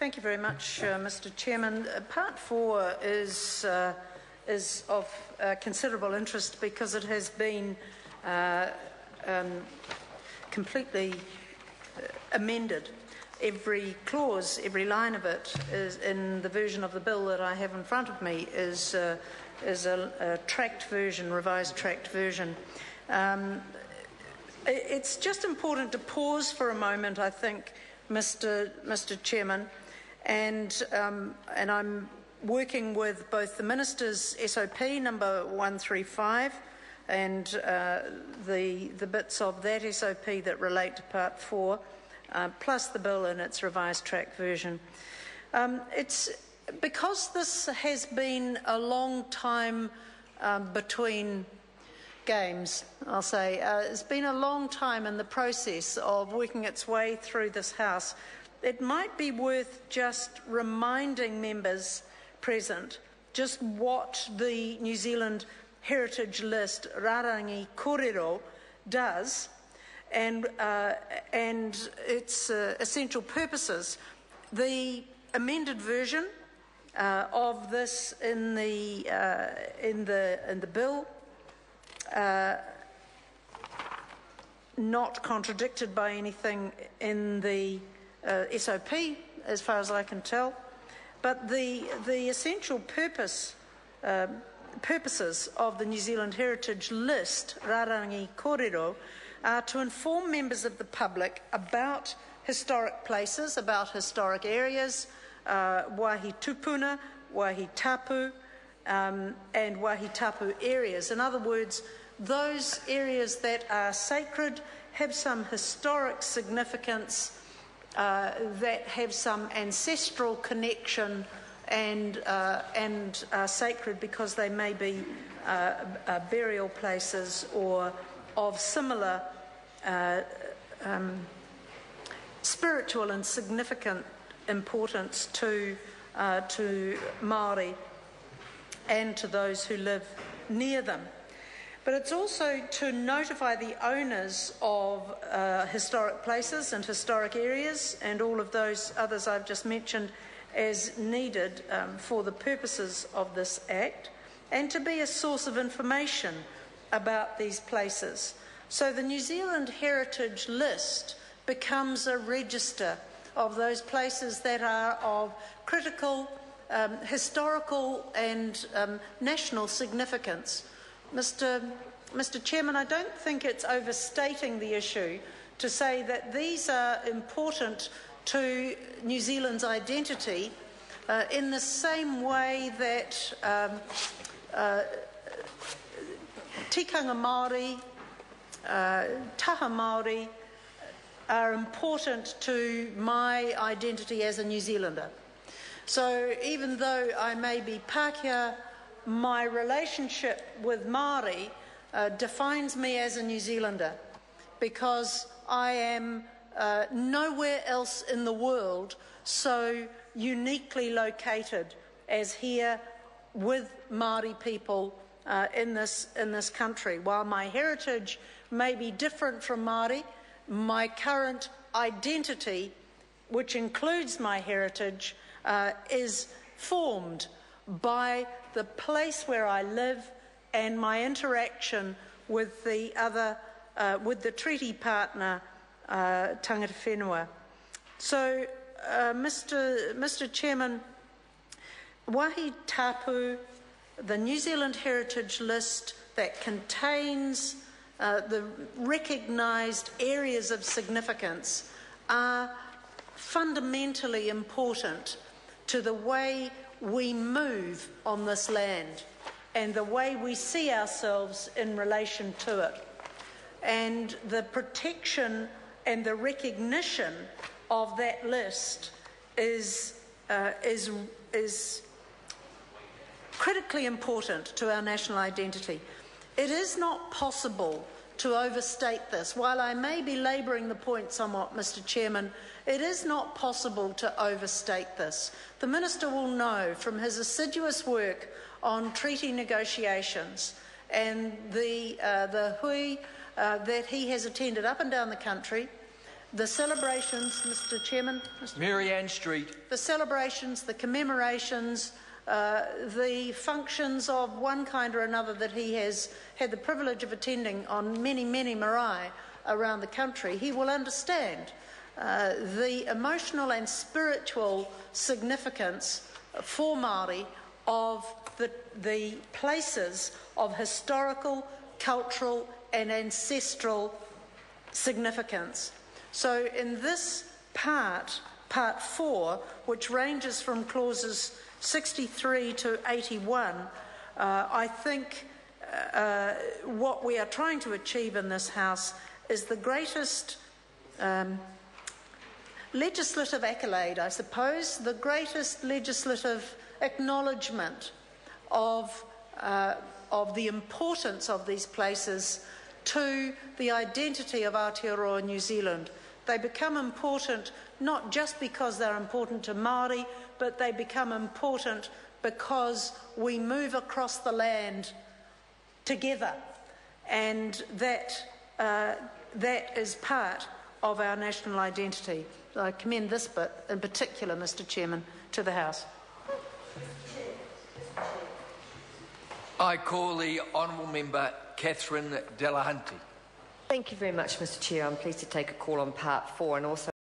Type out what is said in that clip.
Thank you very much, uh, Mr. Chairman. Uh, part four is uh, is of uh, considerable interest because it has been uh, um, completely uh, amended. Every clause, every line of it is in the version of the bill that I have in front of me is is a, a tracked version, revised tracked version. Um, it's just important to pause for a moment, I think, Mr. Mr. Chairman, and um, and I'm working with both the minister's SOP number 135 and uh, the the bits of that SOP that relate to Part Four, uh, plus the bill in its revised track version. Um, it's because this has been a long time um, between games, I'll say. Uh, it's been a long time in the process of working its way through this House. It might be worth just reminding members present just what the New Zealand Heritage List, Rarangi Korero, does and, uh, and its uh, essential purposes. The amended version uh, of this in the, uh, in, the, in the bill, uh, not contradicted by anything in the uh, SOP, as far as I can tell. But the, the essential purpose, uh, purposes of the New Zealand Heritage List, Rarangi Korero, are to inform members of the public about historic places, about historic areas, uh, Wāhi Tūpuna, Wāhi Tapu, um, and Wāhi Tapu areas. In other words, those areas that are sacred have some historic significance, uh, that have some ancestral connection and, uh, and are sacred because they may be uh, uh burial places or of similar uh, um, spiritual and significant importance to, uh, to Māori and to those who live near them. But it's also to notify the owners of uh, historic places and historic areas and all of those others I've just mentioned as needed um, for the purposes of this Act and to be a source of information about these places. So the New Zealand Heritage List becomes a register of those places that are of critical, um, historical, and um, national significance. Mr. Mr. Chairman, I don't think it's overstating the issue to say that these are important to New Zealand's identity uh, in the same way that um, uh, tikanga Māori, uh, taha Māori, are important to my identity as a New Zealander. So even though I may be Pākehā, my relationship with Māori uh, defines me as a New Zealander because I am uh, nowhere else in the world so uniquely located as here with Māori people uh, in, this, in this country. While my heritage may be different from Māori, my current identity, which includes my heritage, uh, is formed by the place where I live and my interaction with the other, uh, with the treaty partner, uh, Tangata Whenua. So, uh, Mr. Mr. Chairman, Wāhi Tapu, the New Zealand Heritage List that contains uh, the recognised areas of significance are fundamentally important to the way we move on this land and the way we see ourselves in relation to it. And the protection and the recognition of that list is, uh, is, is critically important to our national identity. It is not possible to overstate this. While I may be labouring the point somewhat, Mr Chairman, it is not possible to overstate this. The Minister will know from his assiduous work on treaty negotiations and the, uh, the hui uh, that he has attended up and down the country The celebrations, Mr Chairman, Mr. Maryan Street. the celebrations, the commemorations, uh, the functions of one kind or another that he has had the privilege of attending on many, many marae around the country, he will understand uh, the emotional and spiritual significance for Māori of the, the places of historical, cultural, and ancestral significance. So, in this part, part four, which ranges from clauses 63 to 81, uh, I think uh, what we are trying to achieve in this House is the greatest um, legislative accolade, I suppose, the greatest legislative acknowledgement of, uh, of the importance of these places to the identity of Aotearoa New Zealand. They become important not just because they're important to Māori, but they become important because we move across the land together. And that, uh, that is part of our national identity. I commend this bit in particular, Mr Chairman, to the House. I call the Honourable Member Catherine Delahunty. Thank you very much, Mr Chair. I'm pleased to take a call on part four and also